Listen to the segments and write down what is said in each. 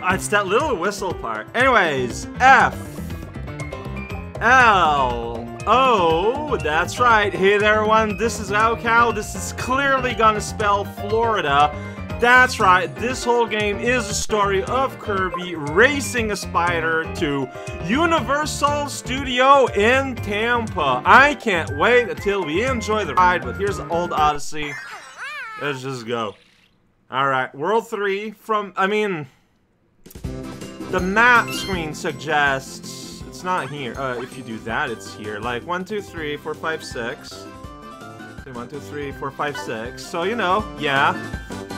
It's that little whistle part. Anyways, F. L. O. That's right. Hey there, everyone. This is raocow. This is clearly gonna spell Florida. That's right. This whole game is a story of Kirby racing a spider to Universal Studio in Tampa. I can't wait until we enjoy the ride, but here's the old Odyssey. Let's just go. Alright, World 3 from, I mean, the map screen suggests it's not here. Uh, if you do that, it's here. Like, 1, 2, 3, 4, 5, 6. 1, 2, 3, 4, 5, 6. So, you know, yeah.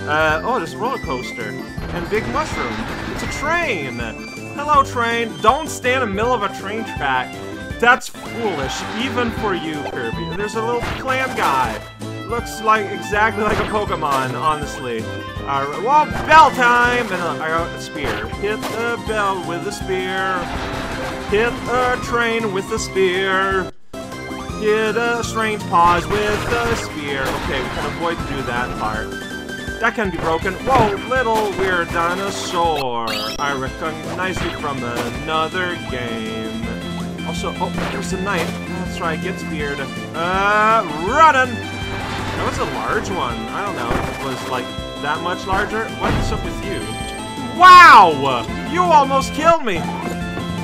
Uh, oh, there's a roller coaster. And Big Mushroom. It's a train! Hello, train. Don't stand in the middle of a train track. That's foolish, even for you, Kirby. There's a little clam guy. Looks like exactly like a Pokemon, honestly. Alright, well, bell time! And uh, I got a spear. Hit the bell with the spear. Hit a train with the spear. Hit a strange pause with the spear. Okay, we can avoid to do that part. That can be broken. Whoa, little weird dinosaur. I recognize you from another game. Also, oh, there's a knife. That's right, gets beard. Uh, running! That was a large one. I don't know. It was like that much larger. What's up with you? Wow! You almost killed me!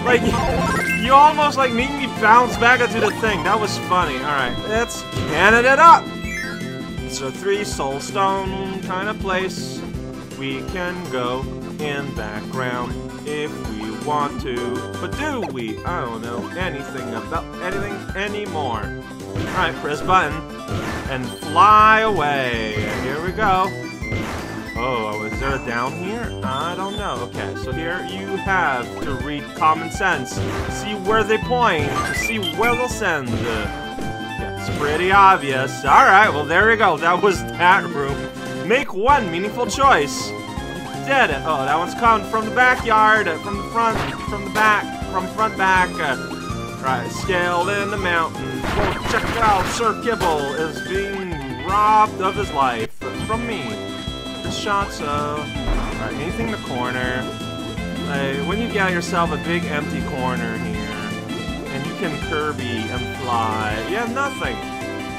Like, you almost like made me bounce back into the thing. That was funny. Alright, let's cannon it up! It's a three sun stone kind of place. We can go in background if we want to. But do we? I don't know anything about anything anymore. Alright, press button and fly away. Here we go. Oh, oh, is there a down here? I don't know. Okay, so here you have to read common sense. See where they point. See where they'll send. Yeah, it's pretty obvious. Alright, well there we go. That was that room. Make one meaningful choice. Did it. Oh, that one's coming from the backyard. From the front. From the back. From front back. Scaled in the mountain. Well, check out. Sir Kibble is being robbed of his life from me. Just shot anything in the corner. Like, when you get yourself a big empty corner here, and you can Kirby and fly, have nothing.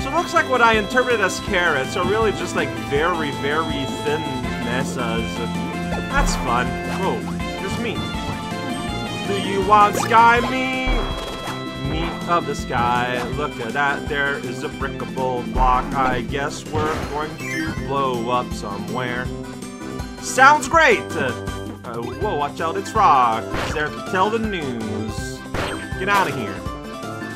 So it looks like what I interpreted as carrots are really just like very, very thin mesas. That's fun. Whoa, there's me. Do you want sky meat? Of the sky. Look at that. There is a brickable block. I guess we're going to blow up somewhere. Sounds great! Uh, whoa, watch out, it's Rock. He's there to tell the news. Get out of here.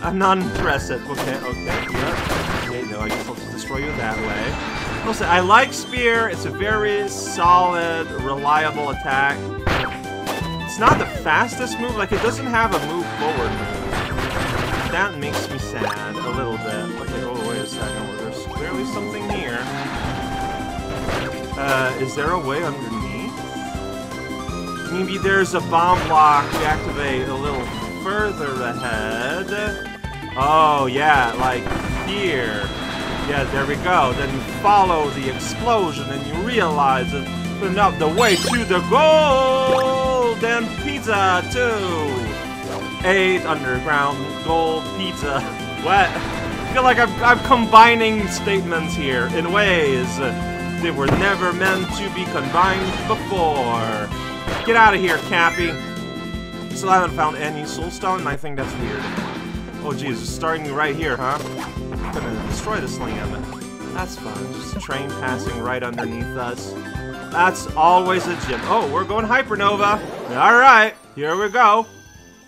I'm not interested. Okay, okay, yep. Okay, no, I guess I'll destroy you that way. Listen, I like Spear. It's a very solid, reliable attack. It's not the fastest move. Like, it doesn't have a move forward. That makes me sad a little bit. Okay, oh, wait a second. Well, there's clearly something here. Uh, is there a way underneath? Maybe there's a bomb block we activate a little further ahead. Oh, yeah, like here. Yeah, there we go. Then you follow the explosion and you realize it's up the way to the golden pizza too. Eight underground gold pizza. What? I feel like I'm, I'm combining statements here in ways that were never meant to be combined before. Get out of here, Cappy. Still haven't found any sunstone, and I think that's weird. Oh jeez, starting right here, huh? I'm gonna destroy this land. That's fine, just a train passing right underneath us. That's always a gym. Oh, we're going Hypernova. Alright, here we go.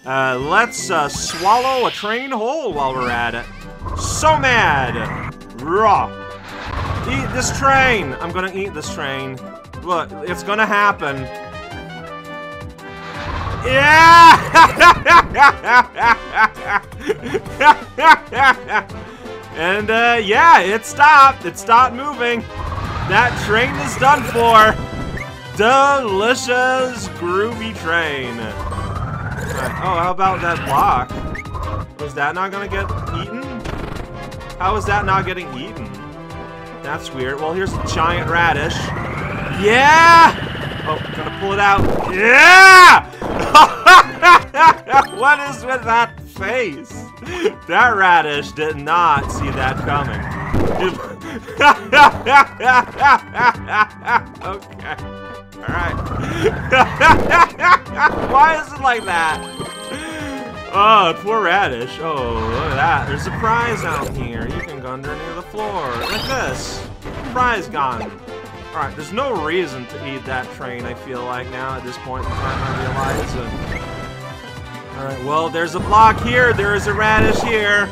Uh, let's uh, swallow a train whole while we're at it. So mad! Raw. Eat this train! I'm gonna eat this train. Look, it's gonna happen. Yeah! and uh, yeah, it stopped. It stopped moving. That train is done for. Delicious, groovy train. Oh, how about that block? Was that not gonna get eaten? How is that not getting eaten? That's weird. Well, here's a giant radish. Yeah! Oh, gonna pull it out. Yeah! what is with that face? That radish did not see that coming. okay. Alright. Why is it like that? Oh, poor radish. Oh, look at that. There's a prize out here. You can go underneath the floor. Like this. Prize gone. Alright, there's no reason to eat that train, I feel like, now at this point in time, I realize. Alright, well, there's a block here, there is a radish here.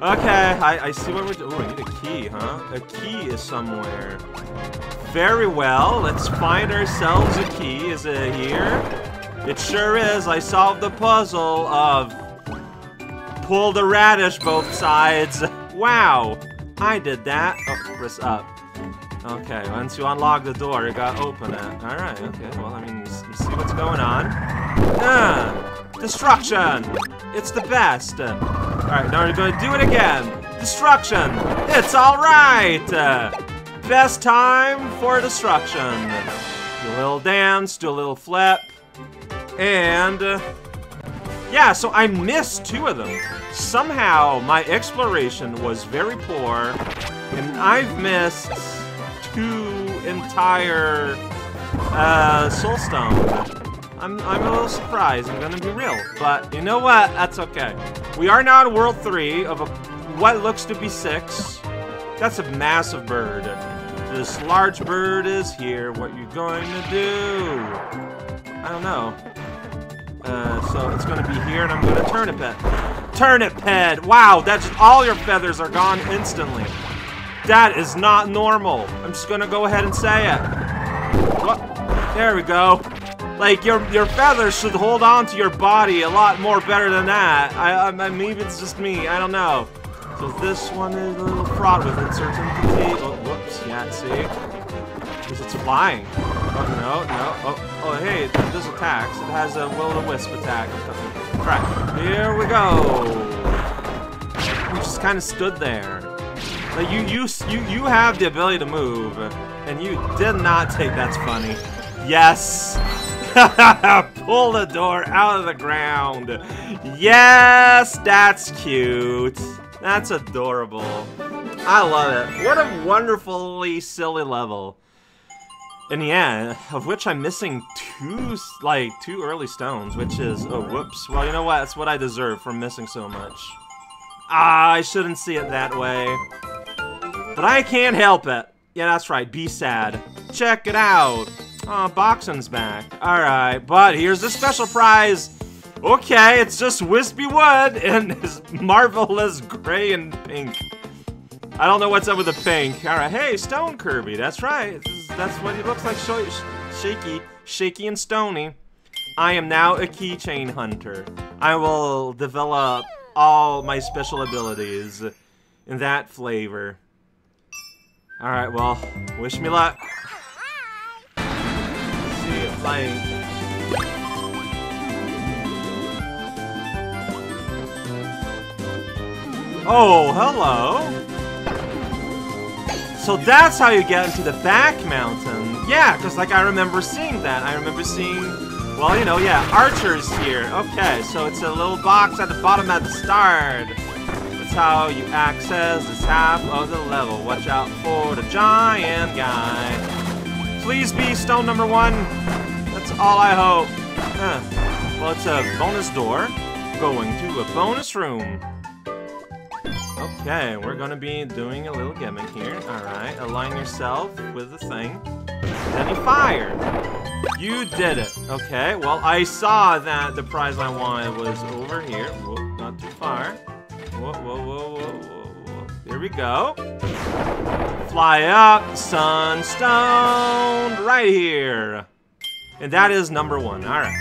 Okay, I, I see what we're doing. Oh, I need a key, huh? A key is somewhere. Very well, let's find ourselves a key. Is it here? It sure is. I solved the puzzle of pull the radish both sides. Wow, I did that. Oh, press up. Okay, once you unlock the door, you gotta open it. Alright, okay, well, I mean, see what's going on. Ah, destruction! It's the best! Alright, now we're gonna do it again. Destruction! It's alright! Best time for destruction. Do a little dance, do a little flip. And... Uh, yeah, so I missed two of them. Somehow, my exploration was very poor, and I've missed two entire uh, sunstone. I'm, I'm a little surprised, I'm gonna be real. But you know what? That's okay. We are now in World 3 of a, what looks to be 6. That's a massive bird. This large bird is here. What you going to do? I don't know. Uh, so it's gonna be here, and I'm gonna turnip it. Turnip head! Wow, that's all your feathers are gone instantly. That is not normal. I'm just gonna go ahead and say it. What? There we go. Like, your your feathers should hold on to your body a lot more better than that. I, I, maybe it's just me. I don't know. So this one is a little fraught with uncertainty. Oh, whoops. Yeah, see? Because it's flying. Oh, no, no. Oh, oh, hey, it does attacks. It has a will-o-wisp attack. Right. Here we go. We just kind of stood there. Like you, you, you, you have the ability to move, and you did not take. That's funny. Yes. Pull the door out of the ground. Yes, that's cute. That's adorable. I love it. What a wonderfully silly level. And yeah, of which I'm missing two, like, two early stones, which is, oh, whoops. Well, you know what? That's what I deserve for missing so much. Ah, I shouldn't see it that way. But I can't help it. Yeah, that's right. Be sad. Check it out. Oh, Boxen's back. Alright, but here's the special prize. Okay, it's just wispy wood and his marvelous gray and pink. I don't know what's up with the pink. Alright, hey, Stone Kirby. That's right. That's what he looks like. Shaky. Shaky and stony. I am now a keychain hunter. I will develop all my special abilities in that flavor. Alright, well, wish me luck. Oh, hello! So that's how you get into the back mountain. Yeah, because like I remember seeing that. I remember seeing, well, you know, yeah, archers here. Okay, so it's a little box at the bottom at the start. That's how you access this half of the level. Watch out for the giant guy. Please be stone number one. That's all I hope. Huh. Well, it's a bonus door going to a bonus room. Okay, we're gonna be doing a little gimmick here. Alright, align yourself with the thing. Then you fire! You did it! Okay, well, I saw that the prize I wanted was over here. Whoa, not too far. Whoa, whoa, whoa, whoa, whoa, whoa. Here we go. Fly up, sunstone, right here. And that is number one, alright.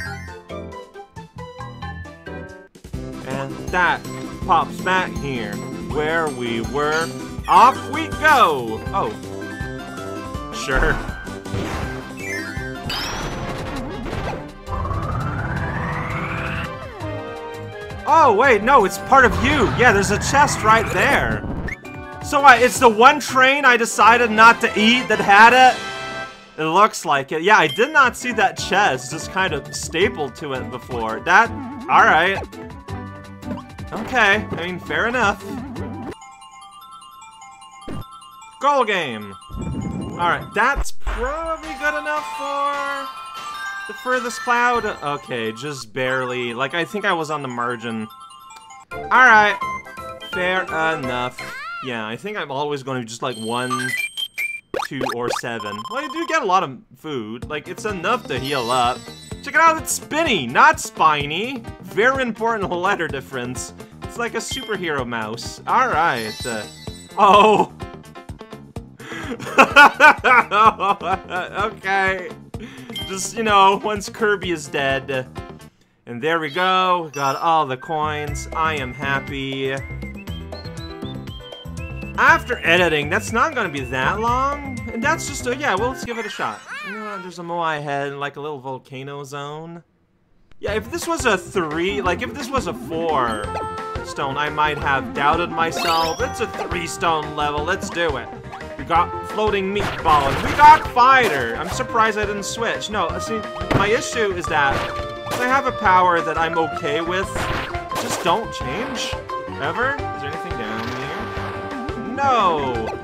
And that pops back here where we were. Off we go! Oh. Sure. Oh, wait, no, it's part of you. Yeah, there's a chest right there. So what, it's the one train I decided not to eat that had it? It looks like it. Yeah, I did not see that chest just kind of stapled to it before. That, alright. Okay, I mean, fair enough. Goal game. Alright, that's probably good enough for the furthest cloud. Okay, just barely. Like, I think I was on the margin. Alright, fair enough. Yeah, I think I'm always going to just like one, two, or seven. Well, you do get a lot of food. Like, it's enough to heal up. Check it out, it's spinny, not spiny. Very important letter difference. It's like a superhero mouse. Alright. Uh, oh. okay. Just, you know, once Kirby is dead. And there we go. Got all the coins. I am happy. After editing, that's not gonna be that long. And that's just a, yeah, well, let's give it a shot. Know, there's a Moai head, and like a little volcano zone. Yeah, if this was a three, like if this was a four stone, I might have doubted myself. It's a three stone level, let's do it. We got floating meatballs. we got fighter. I'm surprised I didn't switch. No, uh, see, my issue is that I have a power that I'm okay with. Just don't change, ever. Is there anything down here? No.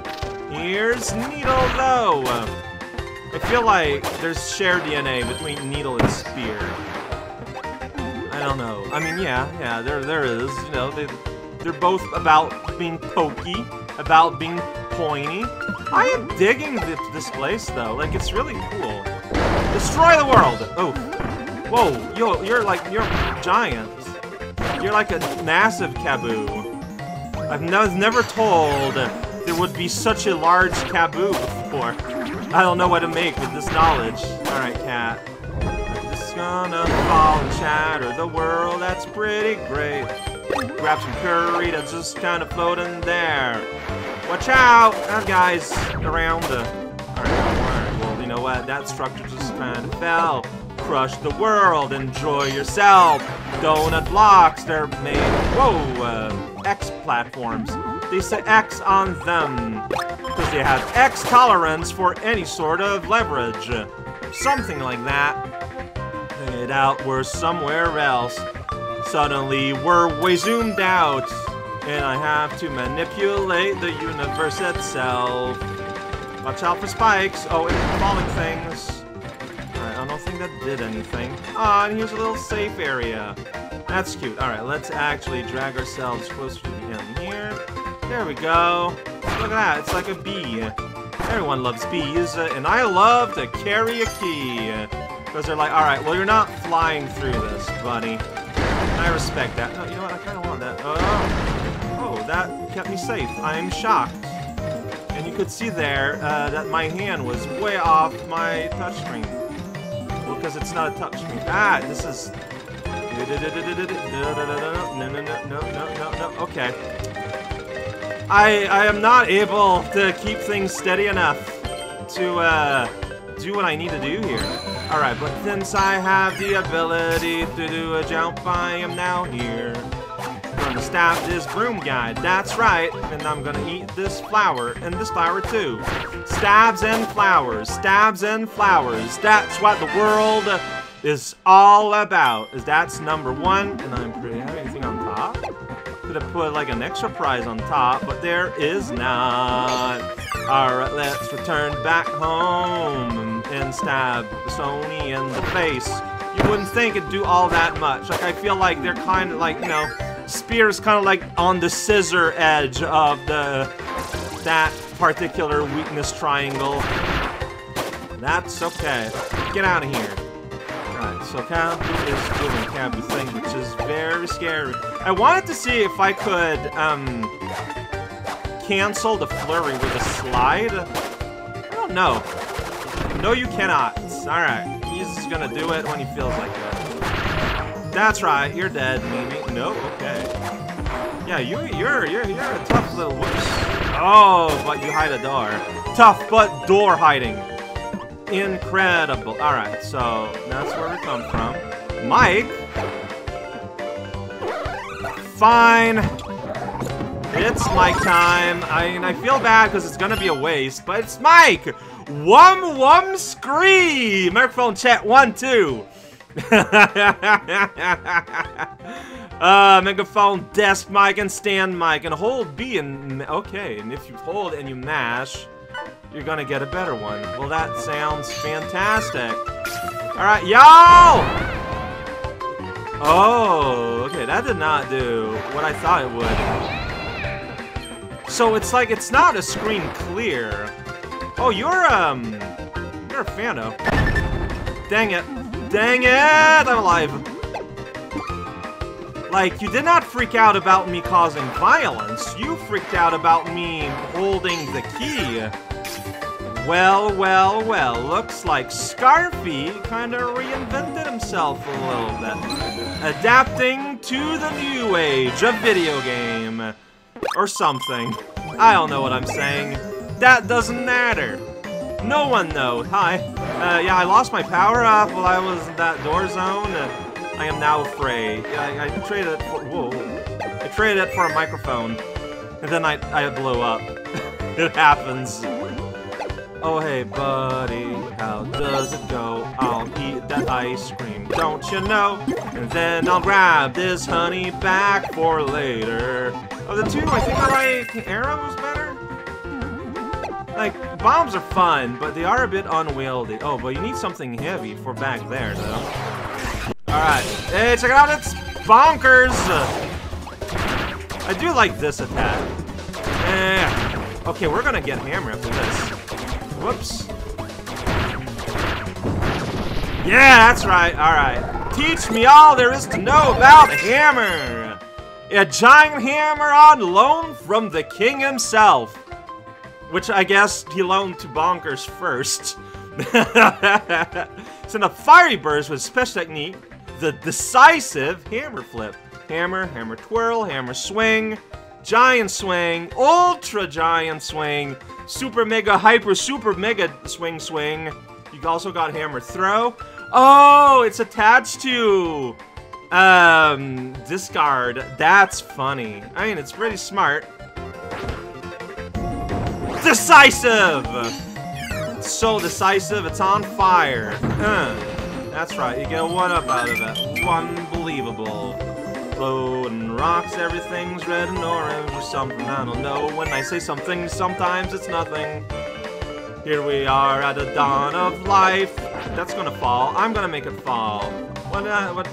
Here's Needle, though. I feel like there's shared DNA between Needle and Spear. I don't know. I mean, yeah, yeah, there, there is. You know, they, they're both about being pokey, about being pointy. I am digging this, this place, though. Like, it's really cool. Destroy the world! Oh. Whoa, yo, you're like, you're giant. You're like a massive Kabu. I've ne never told there would be such a large Kabu before. I don't know what to make with this knowledge. Alright, cat. Just gonna fall and shatter the world, that's pretty great. Grab some curry that's just kind of floating there. Watch out! That guy's around the... Alright, alright, well, you know what? That structure just kind of fell. Crush the world, enjoy yourself. Donut blocks, they're made... Whoa! Uh, X platforms. They set X on them. Because they have X tolerance for any sort of leverage. Something like that. It out, we're somewhere else. Suddenly, we're way zoomed out. And I have to manipulate the universe itself. Watch out for spikes. Oh, and falling things. Alright, I don't think that did anything. Ah, oh, and here's a little safe area. That's cute. Alright, let's actually drag ourselves closer to the. There we go. Look at that, it's like a bee. Everyone loves bees, and I love to carry a key. Because they're like, alright, well you're not flying through this, buddy. I respect that. No, you know what, I kind of want that. Oh, Oh, that kept me safe. I'm shocked. And you could see there uh, that my hand was way off my touchscreen. Because it's not a touchscreen. Ah, this is... No, no, no, no, no, no, no, okay. I, I am not able to keep things steady enough to uh, do what I need to do here. Alright, but since I have the ability to do a jump, I am now here I'm gonna stab this broom guy. That's right. And I'm gonna eat this flower and this flower too. Stabs and flowers. Stabs and flowers. That's what the world is all about. Is that's number one. And I'm pretty top? Have put like an extra prize on top, but there is not. Alright, let's return back home and stab Sony in the face. You wouldn't think it'd do all that much. Like, I feel like they're kind of like, you know, spear is kind of like on the scissor edge of the that particular weakness triangle. That's okay. Get out of here. So Kabu is doing Kabu thing, which is very scary. I wanted to see if I could, um, cancel the flurry with a slide. I don't know. No, you cannot. Alright, he's gonna do it when he feels like it. That's right, you're dead, Mimi. No, okay. Yeah, you, you're, you're, you're a tough little wuss. Oh, but you hide a door. Tough, but door hiding. Incredible. Alright, so that's where we come from. Mike. Fine. It's Mike time. I mean, I feel bad because it's gonna be a waste, but it's Mike! Wum Wum Scree! Microphone chat, one, two. uh, megaphone, desk mic, and stand mic, and hold B and okay. And if you hold and you mash, you're gonna get a better one. Well, that sounds fantastic. All right, y'all. Oh, okay, that did not do what I thought it would. So it's like it's not a screen clear. Oh, you're um, you're a Fano. Dang it. Dang it! I'm alive. Like, you did not freak out about me causing violence. You freaked out about me holding the key. Well, well, well. Looks like Scarfy kind of reinvented himself a little bit. Adapting to the new age of video game. Or something. I don't know what I'm saying. That doesn't matter. No one knows. Hi. Uh, yeah, I lost my power up while I was in that door zone. I am now afraid. I, I traded it for- whoa. I traded it for a microphone. And then I, I blew up. it happens. Oh, hey, buddy, how does it go? I'll eat that ice cream, don't you know? And then I'll grab this honey back for later. Of the two, I think I like arrows better. Like, bombs are fun, but they are a bit unwieldy. Oh, but you need something heavy for back there, though. Alright. Hey, check it out, it's bonkers! I do like this attack. Eh. Okay, we're gonna get hammer after this. Whoops. Yeah, that's right, alright. Teach me all there is to know about hammer! A giant hammer on loan from the king himself. Which I guess he loaned to Bonkers first. Send a fiery burst with special technique, the decisive hammer flip. Hammer, hammer twirl, hammer swing, giant swing, ultra giant swing, super mega hyper super mega swing swing. You also got hammer throw. Oh, it's attached to um discard. That's funny. I mean, it's pretty smart. Decisive! So decisive, it's on fire. That's right, you get a one-up out of it. Unbelievable. Floating rocks, everything's red and orange or something, I don't know. When I say something, sometimes it's nothing. Here we are at the dawn of life. That's gonna fall. I'm gonna make it fall. What, uh, what?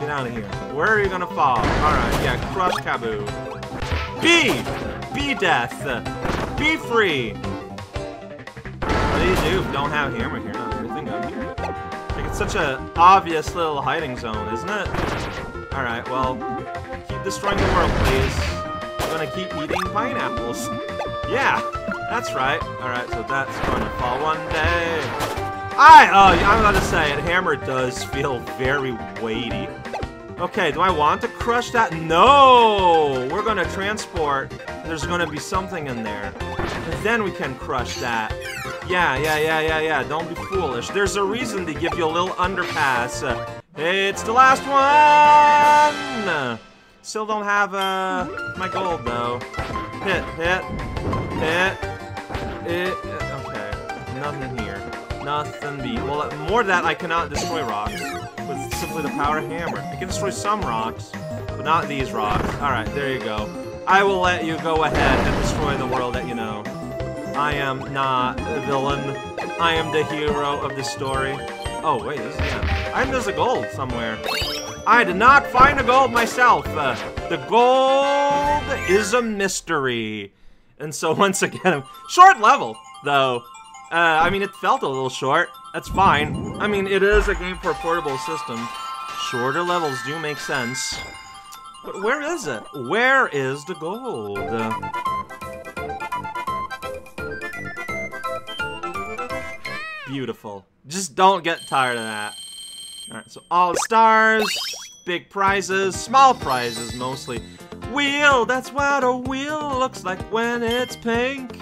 Get out of here. Where are you gonna fall? Alright, yeah, crush Kabu. B! Be death! Be free! What do you do? Don't have hammer here? Such a obvious little hiding zone, isn't it? Alright, well, keep destroying the world, please. I'm gonna keep eating pineapples. Yeah, that's right. Alright, so that's gonna fall one day. I, oh, I'm gonna say it, hammer does feel very weighty. Okay, do I want to crush that? No! We're gonna transport. There's gonna be something in there. And then we can crush that. Yeah, yeah, yeah, yeah, yeah. Don't be foolish. There's a reason to give you a little underpass. It's the last one! Still don't have, uh, my gold, though. Hit, hit, hit, hit. Okay, nothing here. Nothing be. Well, more than that, I cannot destroy rocks with simply the power hammer. I can destroy some rocks, but not these rocks. Alright, there you go. I will let you go ahead and destroy the world that you know. I am not a villain. I am the hero of the story. Oh, wait, this is end. I think there's a gold somewhere. I did not find a gold myself. Uh, the gold is a mystery. And so, once again, short level, though. Uh, I mean, it felt a little short. That's fine. I mean, it is a game for a portable system. Shorter levels do make sense. But where is it? Where is the gold? Beautiful. Just don't get tired of that. Alright, so all stars, big prizes, small prizes mostly. Wheel, that's what a wheel looks like when it's pink.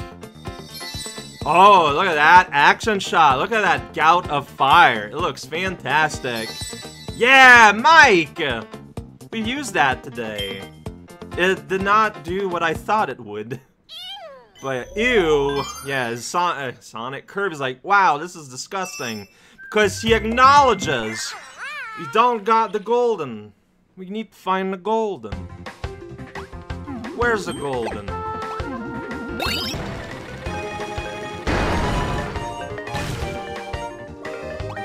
Oh, look at that action shot. Look at that gout of fire. It looks fantastic. Yeah, Mike! We used that today. It did not do what I thought it would. but ew. Yeah, Son uh, Sonic Kirby's like, wow, this is disgusting. Because he acknowledges we don't got the golden. We need to find the golden. Where's the golden?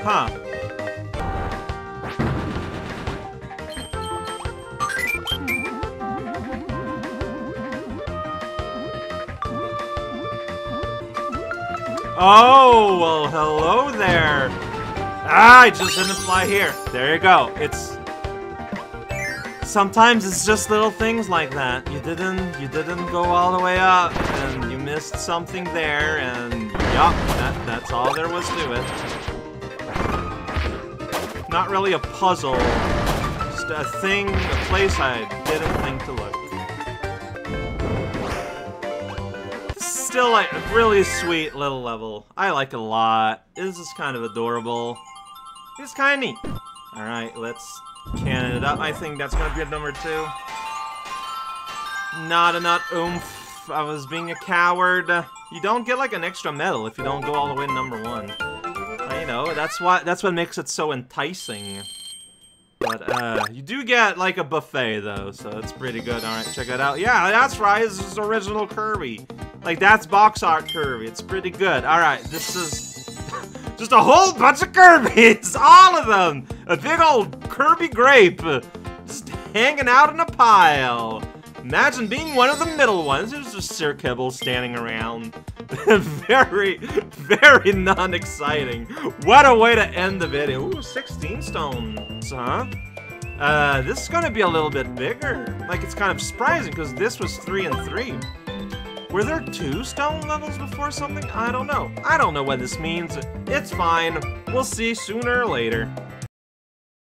Huh. Oh, well, hello there. Ah, I just didn't fly here. There you go. It's... Sometimes it's just little things like that. You didn't, you didn't go all the way up, and you missed something there, and yup, that, that's all there was to it. Not really a puzzle, just a thing, a place I didn't think to look. Still, like, a really sweet little level. I like it a lot. This is kind of adorable. It's kind of neat. Alright, let's cannon it up. I think that's gonna be a number two. Not enough oomph. I was being a coward. You don't get like an extra medal if you don't go all the way to number one. Uh, you know, that's what that's what makes it so enticing. But uh, you do get like a buffet though, so it's pretty good. All right, check it out. Yeah, that's right. This is original Kirby. Like that's box art Kirby. It's pretty good. All right, this is just a whole bunch of Kirby's, all of them. A big old Kirby grape, just hanging out in a pile. Imagine being one of the middle ones. There's just Sir Kibble standing around. very, very non-exciting. What a way to end the video. Ooh, 16 stones, huh? Uh, this is gonna be a little bit bigger. Like, it's kind of surprising, because this was 3 and 3. Were there two stone levels before something? I don't know. I don't know what this means. It's fine. We'll see sooner or later.